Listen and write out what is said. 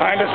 behind us.